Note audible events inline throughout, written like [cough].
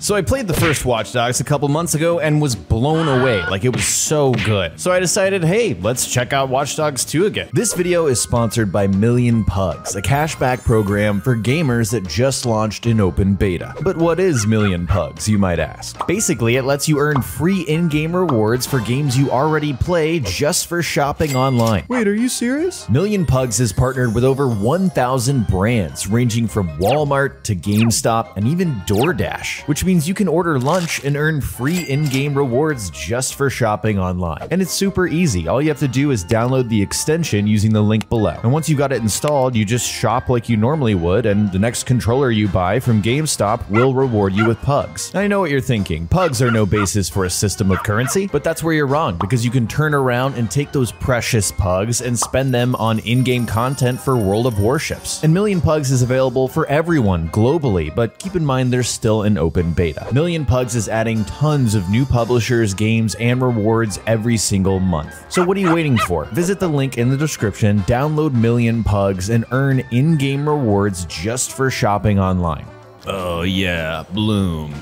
So I played the first Watch Dogs a couple months ago and was blown away. Like it was so good. So I decided, hey, let's check out Watch Dogs 2 again. This video is sponsored by Million Pugs, a cashback program for gamers that just launched in open beta. But what is Million Pugs, you might ask? Basically, it lets you earn free in-game rewards for games you already play just for shopping online. Wait, are you serious? Million Pugs has partnered with over 1,000 brands, ranging from Walmart to GameStop and even DoorDash, which means you can order lunch and earn free in-game rewards just for shopping online. And it's super easy. All you have to do is download the extension using the link below. And once you've got it installed, you just shop like you normally would, and the next controller you buy from GameStop will reward you with pugs. I know what you're thinking. Pugs are no basis for a system of currency, but that's where you're wrong because you can turn around and take those precious pugs and spend them on in-game content for World of Warships. And Million Pugs is available for everyone globally, but keep in mind there's still an open beta. Million Pugs is adding tons of new publishers, games, and rewards every single month. So what are you waiting for? Visit the link in the description, download Million Pugs, and earn in-game rewards just for shopping online. Oh yeah, Blume.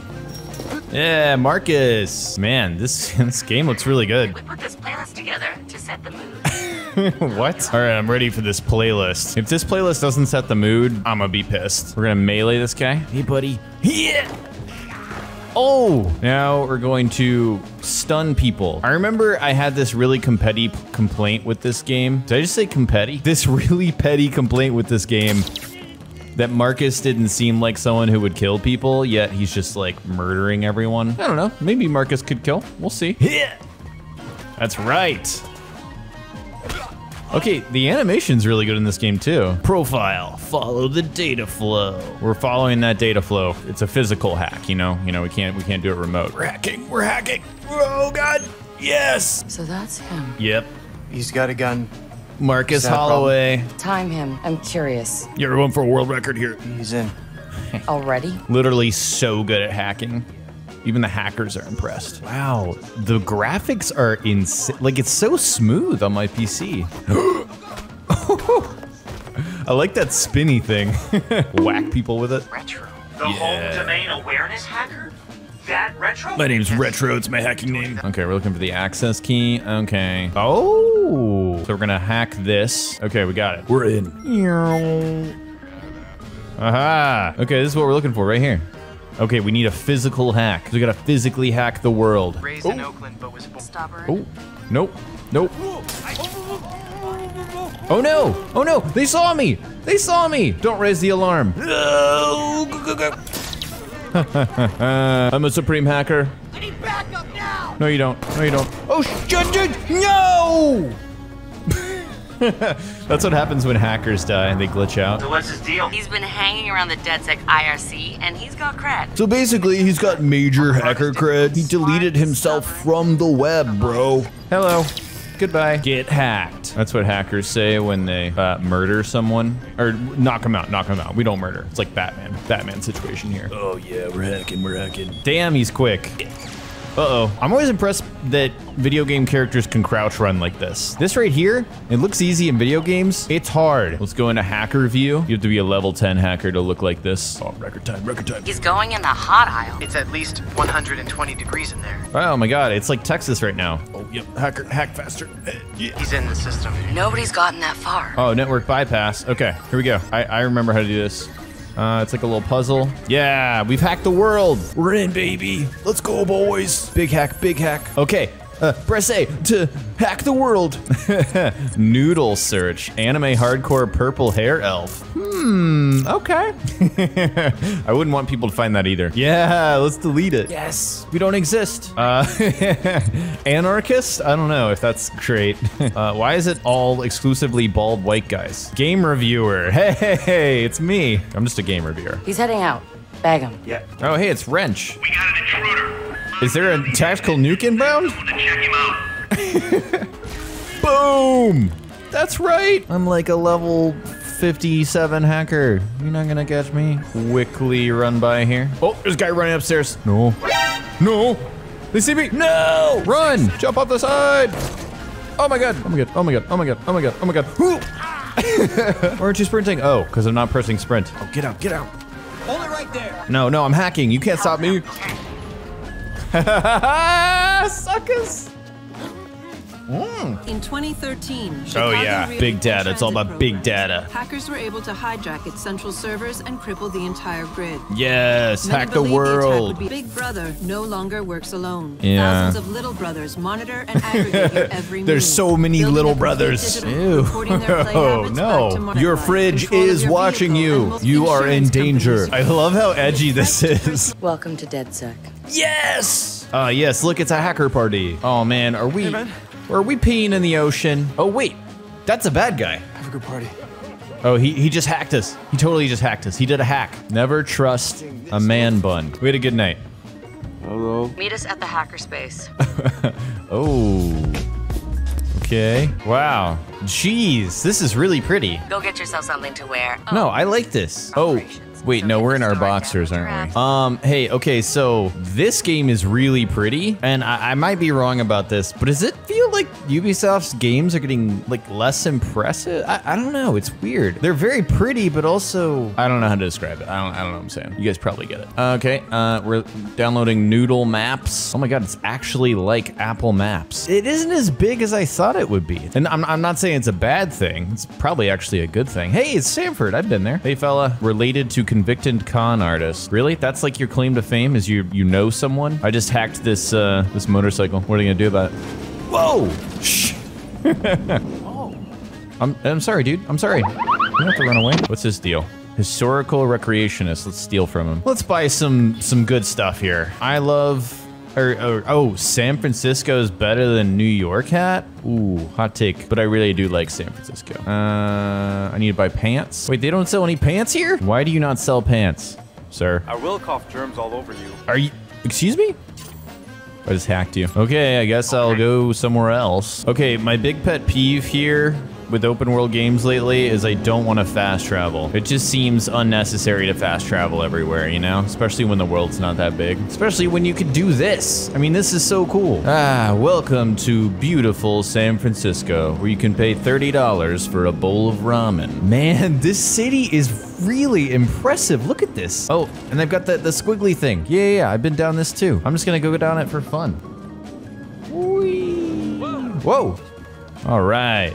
Yeah, Marcus. Man, this [laughs] this game looks really good. We put this playlist together to set the mood. [laughs] what? All right, I'm ready for this playlist. If this playlist doesn't set the mood, I'm gonna be pissed. We're gonna melee this guy. Hey, buddy. Yeah. Oh, now we're going to stun people. I remember I had this really competty complaint with this game. Did I just say competty? [laughs] This really petty complaint with this game that Marcus didn't seem like someone who would kill people, yet he's just like murdering everyone. I don't know. Maybe Marcus could kill. We'll see. Yeah. [laughs] That's right. Okay, the animation's really good in this game too. Profile, follow the data flow. We're following that data flow. It's a physical hack, you know. You know, we can't we can't do it remote. We're hacking. We're hacking. Oh god. Yes. So that's him. Yep. He's got a gun. Marcus Is that a problem? Holloway. Time him. I'm curious. You're going for a world record here. He's in. Already? Literally so good at hacking. Even the hackers are impressed. Wow, the graphics are insane. Like it's so smooth on my PC. [gasps] I like that spinny thing. [laughs] Whack people with it. Retro. The Yeah. home domain awareness hacker? That retro? My name's Retro, it's my hacking name. Okay, we're looking for the access key. Okay. Oh! So we're gonna hack this. Okay, we got it. We're in. Aha! Okay, this is what we're looking for right here. Okay, we need a physical hack. We gotta physically hack the world. Raised in Oakland, but was born. Stop her. Oh, nope, nope. Oh no! Oh no! They saw me! They saw me! Don't raise the alarm. [laughs] I'm a supreme hacker. I need backup now! No, you don't. No, you don't. Oh, shit, shit, no! [laughs] That's what happens when hackers die and they glitch out. So what's his deal? He's been hanging around the DedSec IRC, and he's got cred. So basically, he's got major hacker cred. He deleted himself from the web, bro. Hello. Goodbye. Get hacked. That's what hackers say when they uh, murder someone. Or knock them out, knock them out. We don't murder. It's like Batman. Batman situation here. Oh, yeah, we're hacking, we're hacking. Damn, he's quick. Uh-oh. I'm always impressed that video game characters can crouch run like this. This right here, it looks easy in video games. It's hard. Let's go into hacker view. You have to be a level 10 hacker to look like this. Oh, record time, record time. He's going in the hot aisle. It's at least 120 degrees in there. Oh my god, it's like Texas right now. Oh, yep. Hacker, hack faster. Eh, yeah. He's in the system. Nobody's gotten that far. Oh, network bypass. Okay, here we go. I, I remember how to do this. Uh, it's like a little puzzle. Yeah, we've hacked the world. We're in, baby. Let's go, boys. Big hack, big hack. Okay, uh, press A to hack the world. [laughs] Noodle search. Anime hardcore purple hair elf. Hmm, okay. [laughs] I wouldn't want people to find that either. Yeah, let's delete it. Yes, we don't exist. Uh, [laughs] anarchist? I don't know if that's great. [laughs] Uh, why is it all exclusively bald white guys? Game reviewer. Hey, hey, it's me. I'm just a game reviewer. He's heading out. Bag him. Yeah. Oh, hey, it's Wrench. We got an intruder. Is there a tactical nuke inbound? To check him out. Boom! That's right. I'm like a level 57 hacker. You're not gonna catch me. Quickly run by here. Oh, there's a guy running upstairs. No. No. They see me. No! Run! Jump off the side. Oh my god. Oh my god. Oh my god. Oh my god. Oh my god. Oh my god. Who? [laughs] Why aren't you sprinting? Oh, because I'm not pressing sprint. Oh, get out. Get out. Only right right there. No, no, I'm hacking. You can't stop me. [laughs] [laughs] Suckers. In 2013, Oh, yeah. Real Big data. It's all Transit about big data. Hackers were able to hijack its central servers and cripple the entire grid. Yes, Many hack the believe attack would world. be- Big Brother no longer works alone. Yeah. Thousands of little brothers monitor and aggregate your [laughs] every move. There's so many building little brothers. Ew. reporting their [laughs] play Oh habits back to no. Your fridge control is your watching you. You are in danger. I love how edgy this is. Welcome to DedSec. Yes. Uh yes, look, it's a hacker party. Oh man, are we are we peeing in the ocean? Oh wait. That's a bad guy. Have a good party. Oh, he, he just hacked us. He totally just hacked us. He did a hack. Never trust a man bun. We had a good night. Hello. Meet us at the hackerspace. [laughs] Oh. Okay. Wow. Jeez, this is really pretty. Go get yourself something to wear. Oh, No, I like this. Oh, wait, no, we're in our boxers, aren't we? Um, hey, okay, so this game is really pretty, and I, I might be wrong about this, but does it feel like Ubisoft's games are getting like less impressive? I, I don't know. It's weird. They're very pretty, but also I don't know how to describe it. I don't. I don't know what I'm saying. You guys probably get it. Okay, uh, we're downloading Noodle Maps. Oh my God, it's actually like Apple Maps. It isn't as big as I thought it would be, and I'm, I'm not saying it's a bad thing. It's probably actually a good thing. Hey, it's Sanford. I've been there. Hey, fella, related to convicted con artist. Really? That's like your claim to fame? Is you you know someone? I just hacked this uh, this motorcycle. What are you gonna do about it? Whoa! Shh. [laughs] I'm I'm sorry, dude. I'm sorry. You don't have to run away. What's this deal? Historical recreationist. Let's steal from him. Let's buy some some good stuff here. I love. Or, or oh, San Francisco is better than New York hat. Ooh, hot take. But I really do like San Francisco. Uh, I need to buy pants. Wait, they don't sell any pants here? Why do you not sell pants, sir? I will cough germs all over you. Are you? Excuse me? I just hacked you. Okay, I guess I'll go somewhere else. Okay, my big pet peeve here with open world games lately is I don't want to fast travel. It just seems unnecessary to fast travel everywhere, you know? Especially when the world's not that big. Especially when you could do this. I mean, this is so cool. Ah, welcome to beautiful San Francisco, where you can pay $30 for a bowl of ramen. Man, [laughs] this city is really impressive. Look at this. Oh, and they've got the, the squiggly thing. Yeah, yeah, yeah, I've been down this too. I'm just gonna go down it for fun. Whee. Whoa. All right.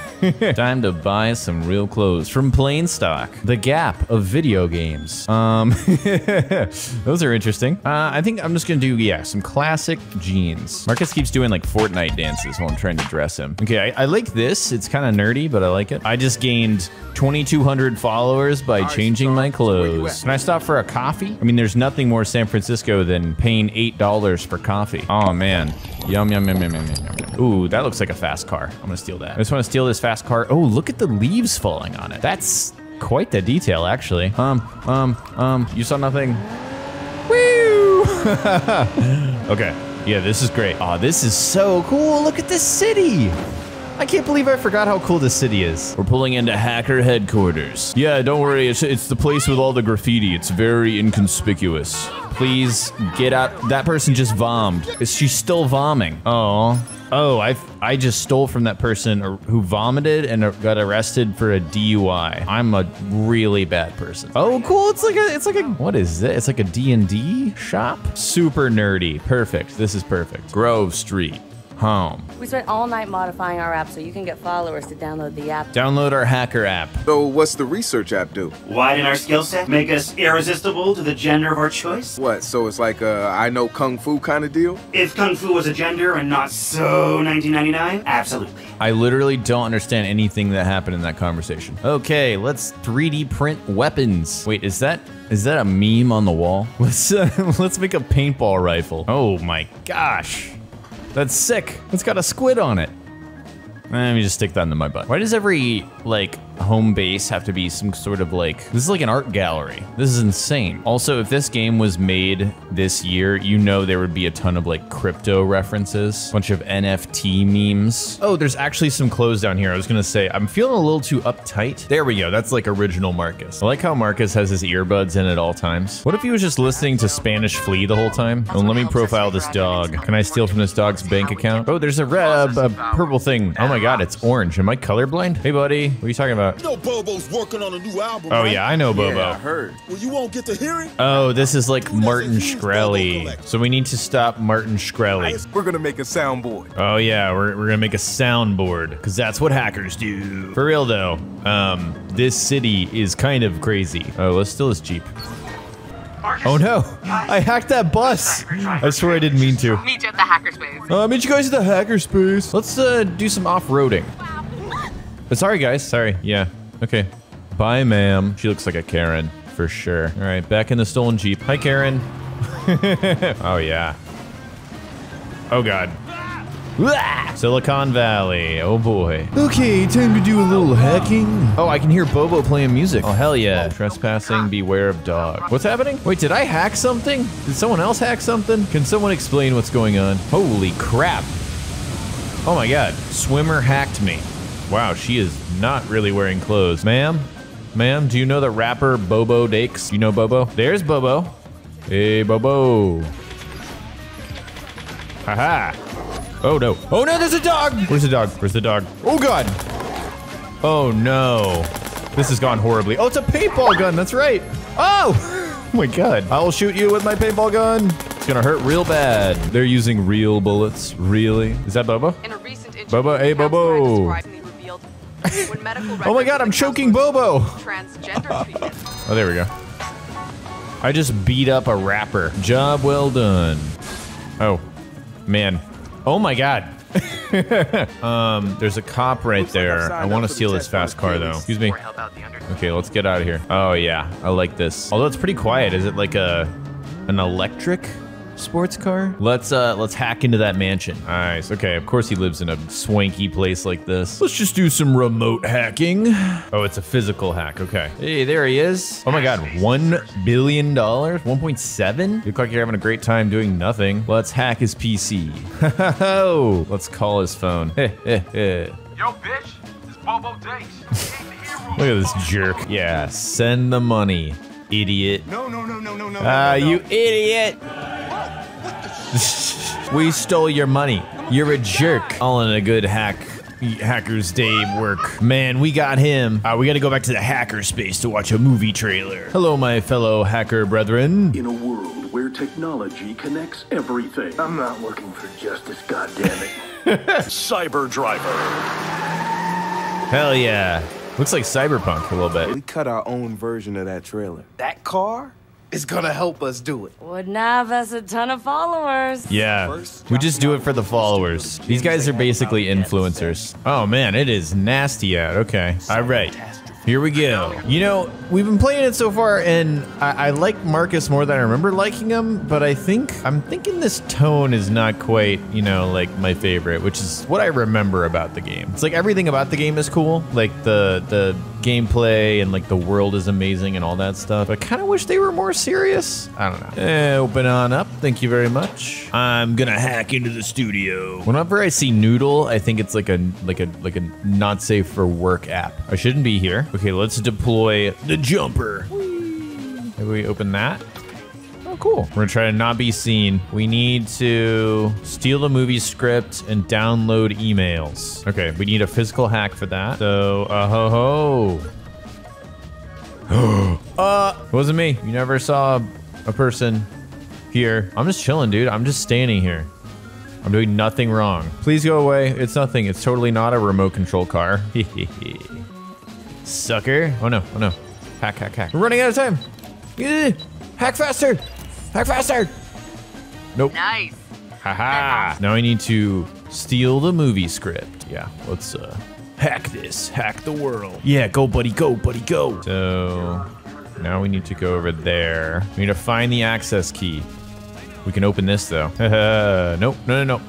[laughs] Time to buy some real clothes from Plain Stock, the Gap of video games. Um, [laughs] those are interesting. Uh, I think I'm just gonna do yeah some classic jeans. Marcus keeps doing like Fortnite dances while I'm trying to dress him. Okay, I, I like this. It's kind of nerdy, but I like it. I just gained 2,200 followers by changing my clothes. Can I stop for a coffee? I mean, there's nothing more San Francisco than paying eight dollars for coffee. Oh man, yum yum yum yum yum yum. yum. Ooh, that looks like a fast car. I'm gonna steal that. I just want to steal this fast car. Oh, look at the leaves falling on it. That's quite the detail, actually. Um, um, um. You saw nothing. Woo! [laughs] okay. Yeah, this is great. Oh, this is so cool. Look at this city. I can't believe I forgot how cool this city is. We're pulling into hacker headquarters. Yeah, don't worry. It's, it's the place with all the graffiti. It's very inconspicuous. Please get out. That person just vommed. Is she still vomiting? Oh. Oh, I I just stole from that person who vomited and got arrested for a DUI. I'm a really bad person. Oh, cool. It's like a it's like a what is it? It's like a D&D shop. Super nerdy. Perfect. This is perfect. Grove Street. Home. We spent all night modifying our app so you can get followers to download the app. Download our hacker app. So what's the research app do? Widen our skill set, make us irresistible to the gender of our choice. What? So it's like a I know kung fu kind of deal? If Kung Fu was a gender and not so 1999, absolutely. I literally don't understand anything that happened in that conversation. Okay, let's 3D print weapons. Wait, is that is that a meme on the wall? [laughs] Let's uh, [laughs] let's make a paintball rifle. Oh my gosh. That's sick. It's got a squid on it. Let me just stick that into my butt. Why does every, like, home base have to be some sort of, like... This is like an art gallery. This is insane. Also, if this game was made this year, you know there would be a ton of, like, crypto references. a Bunch of NFT memes. Oh, there's actually some clothes down here. I was gonna say, I'm feeling a little too uptight. There we go. That's, like, original Marcus. I like how Marcus has his earbuds in at all times. What if he was just listening to Spanish Flea the whole time? Let me profile this dog. Can I steal from this dog's bank account? Oh, there's a red, a purple thing. Oh my god, it's orange. Am I colorblind? Hey, buddy. What are you talking about? About? No, Bobo's working on a new album. Oh right? yeah, I know Bobo. Yeah, I heard. Well, you won't get to hear it. Oh, this is like Who doesn't Martin use Shkreli. So we need to stop Martin Shkreli. We're gonna make a soundboard. Oh yeah, we're, we're gonna make a soundboard because that's what hackers do. For real though, um, this city is kind of crazy. Oh, let's steal this jeep. Oh no, I hacked that bus. I swear I didn't mean to. Meet you at the hackerspace. Uh, meet you guys at the hackerspace. Let's uh, do some off-roading. Uh, sorry guys, sorry. Yeah, okay. Bye, ma'am. She looks like a Karen for sure. All right, back in the stolen jeep. Hi, Karen. [laughs] oh yeah. Oh god. Silicon Valley. Oh boy. Okay, time to do a little hacking. Oh, I can hear Bobo playing music. Oh hell yeah. Trespassing, beware of dog. What's happening? Wait, did I hack something? Did someone else hack something? Can someone explain what's going on? Holy crap. Oh my god. Swimmer hacked me. Wow, she is not really wearing clothes. Ma'am? Ma'am, do you know the rapper Bobo Dakes? You know Bobo? There's Bobo. Hey, Bobo. Haha. Oh no. Oh no, there's a dog! Where's the dog? Where's the dog? Oh god! Oh no. This has gone horribly. Oh, it's a paintball gun, that's right. Oh! Oh [laughs] my god. I'll shoot you with my paintball gun. It's gonna hurt real bad. They're using real bullets. Really? Is that Bobo? In a recent interview, Bobo, hey, Bobo. Oh my god, I'm choking Bobo! Transgender. [laughs] Oh, there we go. I just beat up a rapper. Job well done. Oh, man. Oh my god. [laughs] um, there's a cop right there. I want to steal this fast car though. Excuse me. Or help out the under. Okay, let's get out of here. Oh yeah, I like this. Although it's pretty quiet. Is it like a an electric sports car? Let's uh let's hack into that mansion. Nice. Okay, of course he lives in a swanky place like this. Let's just do some remote hacking. Oh, it's a physical hack. Okay. Hey, there he is. Oh my god, 1 billion dollars? 1.7? Look like you're having a great time doing nothing. Let's hack his PC. [laughs] Let's call his phone. [laughs] Yo, bitch, it's Bobo Dakes. Look at this jerk. Yeah, send the money, idiot. No, no, no, no, no, no. Ah, no, no. you idiot! [laughs] we stole your money. You're a jerk. All in a good hack. Hacker's day work. Man, we got him. Uh, we gotta go back to the hacker space to watch a movie trailer. Hello, my fellow hacker brethren. In a world where technology connects everything. I'm not looking for justice, goddammit. [laughs] Cyber Driver. Hell yeah. Looks like Cyberpunk a little bit. We cut our own version of that trailer. That car is gonna help us do it. Wouldn't have us a ton of followers. Yeah, we just do it for the followers. These guys are basically influencers. Oh man, it is nasty out. Okay, all right. Here we go. You know, we've been playing it so far, and I, I like Marcus more than I remember liking him, but I think, I'm thinking this tone is not quite, you know, like my favorite, which is what I remember about the game. It's like everything about the game is cool, like the, the gameplay and like the world is amazing and all that stuff. I kind of wish they were more serious. I don't know. Eh, open on up. Thank you very much. I'm gonna hack into the studio. Whenever I see Noodle, I think it's like a like a like a not safe for work app. I shouldn't be here. Okay, let's deploy the jumper. Maybe we open that. Oh, cool. We're gonna try to not be seen. We need to steal the movie script and download emails. Okay, we need a physical hack for that. So, uh ho ho. uh, it wasn't me. You never saw a person here. I'm just chilling, dude. I'm just standing here. I'm doing nothing wrong. Please go away. It's nothing. It's totally not a remote control car. [laughs] Sucker. Oh no. Oh no. Hack, hack, hack. We're running out of time. Hack faster. Hack faster. Nope. Nice. Haha. Now I need to steal the movie script. Yeah, let's uh hack this. Hack the world. Yeah, go buddy, go buddy, go. So now we need to go over there. We need to find the access key. We can open this though. [laughs] nope, no, no, no.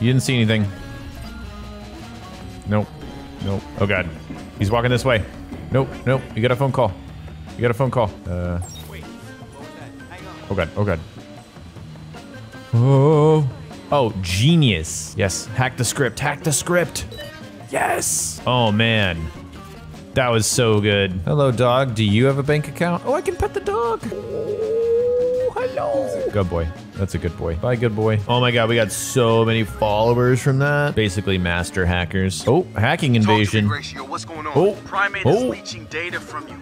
You didn't see anything. Nope. Nope. Oh god. He's walking this way. Nope, nope. You got a phone call. You got a phone call. Uh Oh god, oh god. Oh. Oh, genius. Yes, hack the script, hack the script. Yes. Oh man. That was so good. Hello, dog. Do you have a bank account? Oh, I can pet the dog. Oh, no. Good boy. That's a good boy. Bye, good boy. Oh my god, we got so many followers from that. Basically, master hackers. Oh, hacking invasion. Ratio, what's going on? Oh. Primate Oh. is leeching data from you.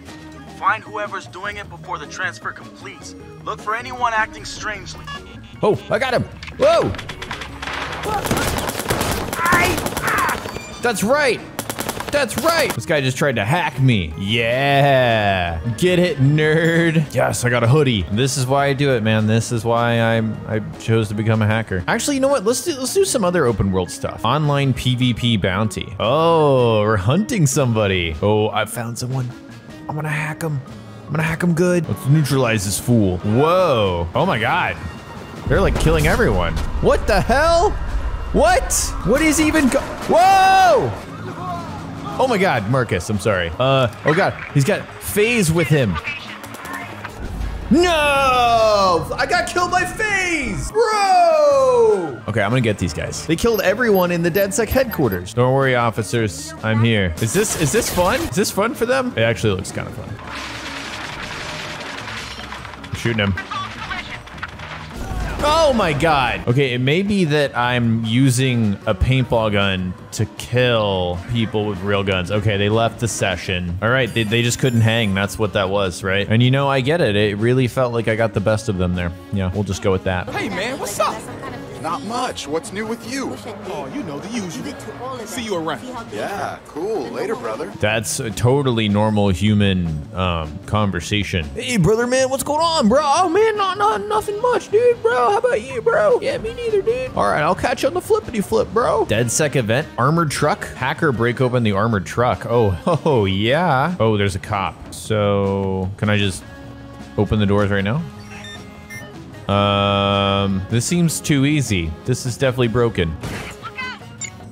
Find whoever's doing it before the transfer completes. Look for anyone acting strangely. Oh, I got him. Whoa. That's right. That's right. This guy just tried to hack me. Yeah. Get it, nerd. Yes, I got a hoodie. This is why I do it, man. This is why I'm I chose to become a hacker. Actually, you know what? Let's do let's do some other open world stuff. Online PvP bounty. Oh, we're hunting somebody. Oh, I found someone. I'm gonna hack him. I'm gonna hack him good. Let's neutralize this fool. Whoa. Oh my god. They're like killing everyone. What the hell? What? What is even Whoa! Oh my god, Marcus, I'm sorry. Uh, oh god, he's got phase with him. No! I got killed by phase! Bro! Okay, I'm gonna get these guys. They killed everyone in the DedSec headquarters. Don't worry, officers. I'm here. Is this is this fun? Is this fun for them? It actually looks kind of fun. I'm Shooting him. Oh my god. Okay, it may be that I'm using a paintball gun to kill people with real guns. Okay, they left the session. All right, they, they just couldn't hang. That's what that was, right? And you know, I get it. It really felt like I got the best of them there. Yeah, we'll just go with that. Hey man, what's up? Not much. What's new with you? Oh, you know the usual. See you around. Yeah, cool. Later, brother. That's a totally normal human um, conversation. Hey, brother, man, what's going on, bro? Oh, man, not, not nothing much, dude, bro. How about you, bro? Yeah, me neither, dude. All right, I'll catch you on the flippity flip, bro. DedSec event, armored truck. Hacker break open the armored truck. Oh, [laughs] oh, yeah. Oh, there's a cop. So, can I just open the doors right now? Um, this seems too easy. This is definitely broken.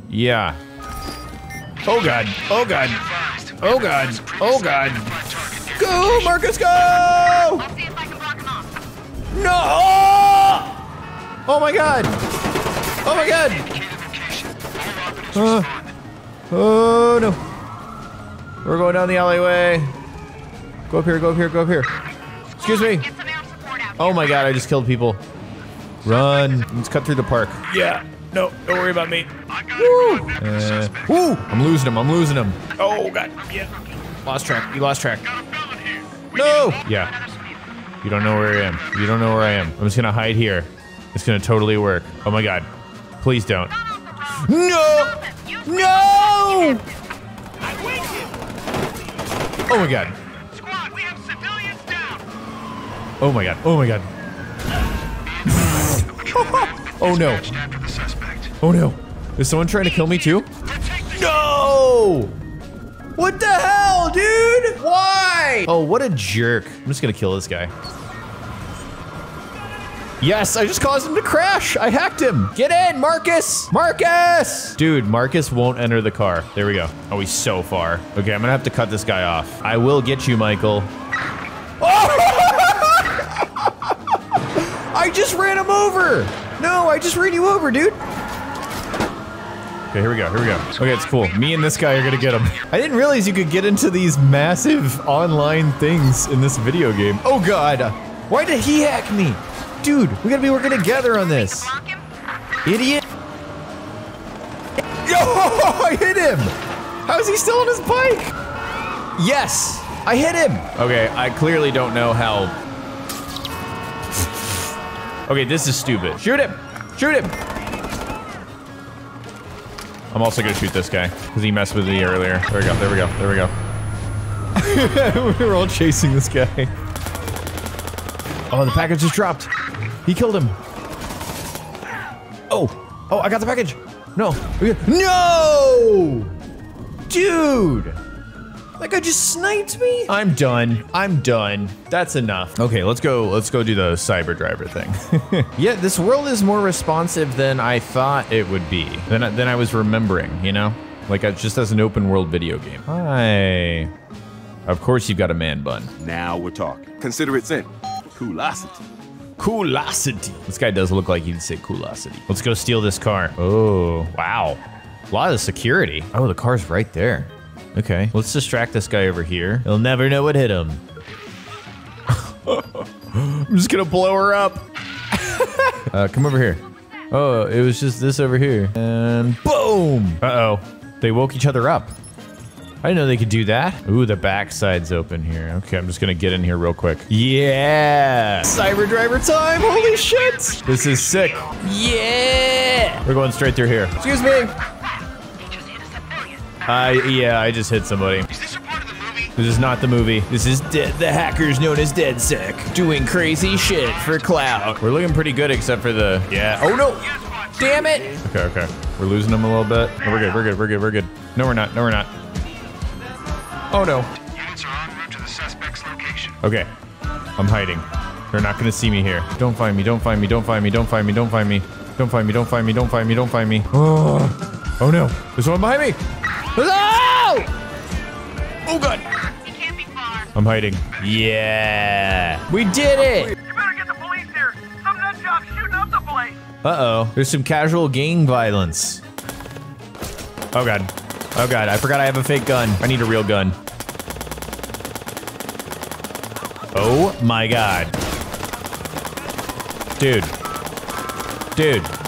Yeah. Oh god. Oh god. Oh god. Oh god. Go, Marcus, go! No! Oh my god. Oh my god. Uh, oh no. We're going down the alleyway. Go up here, go up here, go up here. Excuse me. Oh my god, I just killed people. Run. Let's cut through the park. Yeah. No, don't worry about me. Woo! Uh, woo! I'm losing him. I'm losing him. Oh god. Yeah. Lost track. You lost track. No! Yeah. You don't know where I am. You don't know where I am. I'm just gonna hide here. It's gonna totally work. Oh my god. Please don't. No! No! Oh my god. Oh my god. Oh my god. [laughs] oh no. Oh no. Is someone trying to kill me too? No! What the hell, dude? Why? Oh, what a jerk. I'm just gonna kill this guy. Yes, I just caused him to crash. I hacked him. Get in, Marcus. Marcus! Dude, Marcus won't enter the car. There we go. Oh, he's so far. Okay, I'm gonna have to cut this guy off. I will get you, Michael. I just ran him over. No, I just ran you over, dude. Okay, here we go, here we go. Okay, it's cool. Me and this guy are gonna get him. [laughs] I didn't realize you could get into these massive online things in this video game. Oh god. Why did he hack me? Dude, we gotta be working together on this. Idiot. [laughs] Yo, I hit him. How is he still on his bike? Yes, I hit him. Okay, I clearly don't know how. Okay, this is stupid. Shoot him. Shoot him. I'm also gonna shoot this guy because he messed with me earlier. There we go. There we go. There we go. we [laughs] were all chasing this guy. Oh, the package just dropped. He killed him. Oh, oh, I got the package. No, no, dude. That guy just sniped me. I'm done. I'm done. That's enough. Okay, let's go. Let's go do the cyber driver thing. [laughs] yeah, this world is more responsive than I thought it would be. Than I- than I was remembering. You know, like just as an open world video game. Hi. Of course, you've got a man bun. Now we're talking. Consider it sent. Coolosity. Coolosity. This guy does look like he'd say coolosity. Let's go steal this car. Oh, wow. A lot of security. Oh, the car's right there. Okay, let's distract this guy over here. He'll never know what hit him. I'm just gonna blow her up. [laughs] uh, come over here. Oh, it was just this over here. And boom! Uh-oh. They woke each other up. I didn't know they could do that. Ooh, the backside's open here. Okay, I'm just gonna get in here real quick. Yeah! Cyber driver time! Holy shit! This is sick. Yeah! We're going straight through here. Excuse me! I, yeah, I just hit somebody. Is This is not the movie. This is Dead, the hackers known as DedSec, doing crazy shit for clout. We're looking pretty good except for the, yeah. Oh no! Damn it! Okay, okay. We're losing them a little bit. No, we're good, we're good, we're good, we're good. No, we're not, no, we're not. Oh no. Units are en route to the suspect's location. Okay. I'm hiding. They're not gonna see me here. Don't find me, don't find me, don't find me, don't find me, don't find me. Don't find me, don't find me, don't find me, don't find me. Oh, [gasps] oh no. There's one behind me. Oh! Oh god. I'm hiding. Yeah. We did it. Uh-oh. There's some casual gang violence. Oh god. Oh god, I forgot I have a fake gun. I need a real gun. Oh my god. Dude. Dude.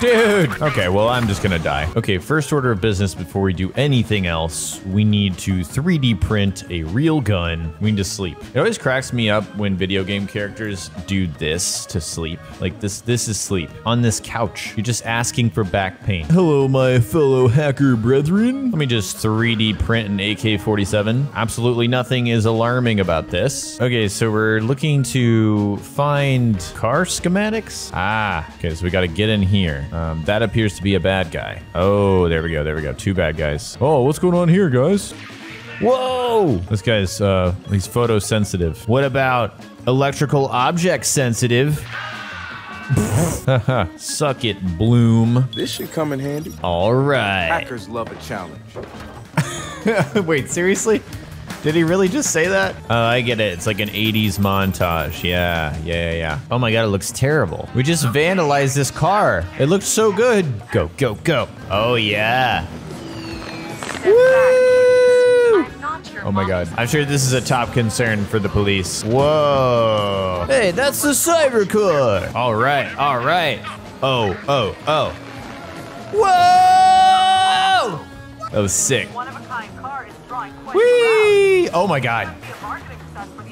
Dude! Okay, well, I'm just gonna die. Okay, first order of business before we do anything else, we need to 3D print a real gun. We need to sleep. It always cracks me up when video game characters do this to sleep. Like this, this is sleep. On this couch. You're just asking for back pain. Hello, my fellow hacker brethren. Let me just 3D print an AK-47. Absolutely nothing is alarming about this. Okay, so we're looking to find car schematics. Ah, okay, so we gotta get in here. Um, that appears to be a bad guy. Oh, there we go. There we go. Two bad guys. Oh, what's going on here, guys? Whoa! This guy's, uh, he's photosensitive. What about electrical object sensitive? [laughs] Suck it, Blume. This should come in handy. All right. Hackers love a challenge. [laughs] Wait, seriously? Did he really just say that? Oh, I get it. It's like an 80s montage. Yeah, yeah, yeah, yeah. Oh my god, it looks terrible. We just vandalized this car. It looked so good. Go, go, go. Oh, yeah. Woo! Oh my god. I'm sure this is a top concern for the police. Whoa. Hey, that's the cyber car. All right, all right. Oh, oh, oh. Whoa! That was sick. Whee! Oh my god.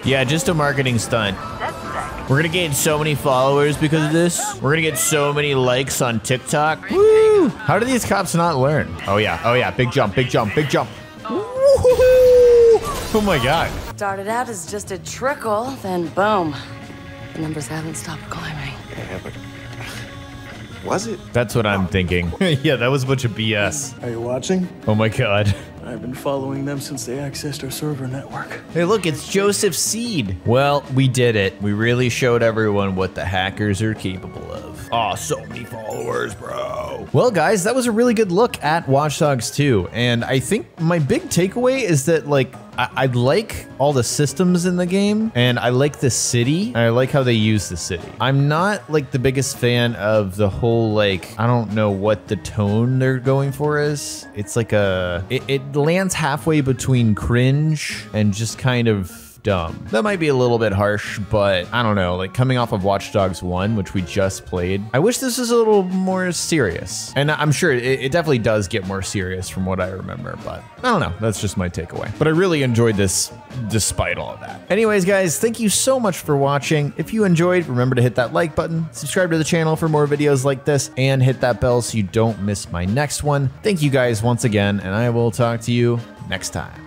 Yeah, just a marketing stunt. We're gonna gain so many followers because of this. We're gonna get so many likes on TikTok. Woo! How do these cops not learn? Oh yeah, oh yeah, big jump, big jump, big jump. Oh my god. Started out as just a trickle, then boom. The numbers haven't stopped climbing. Yeah, but was it? That's what I'm thinking. [laughs] yeah, that was a bunch of BS. Are you watching? Oh my god. I've been following them since they accessed our server network. Hey, look, it's Joseph Seed. Well, we did it. We really showed everyone what the hackers are capable of. Aw, oh, so many followers, bro. Well, guys, that was a really good look at Watch Dogs 2. And I think my big takeaway is that, like, I, I like all the systems in the game, and I like the city. I like how they use the city. I'm not like the biggest fan of the whole like I don't know what the tone they're going for is. It's like a it, it lands halfway between cringe and just kind of dumb. That might be a little bit harsh, but I don't know, like coming off of Watch Dogs 1, which we just played, I wish this was a little more serious. And I'm sure it, it definitely does get more serious from what I remember, but I don't know, that's just my takeaway. But I really enjoyed this despite all of that. Anyways, guys, thank you so much for watching. If you enjoyed, remember to hit that like button, subscribe to the channel for more videos like this, and hit that bell so you don't miss my next one. Thank you guys once again, and I will talk to you next time.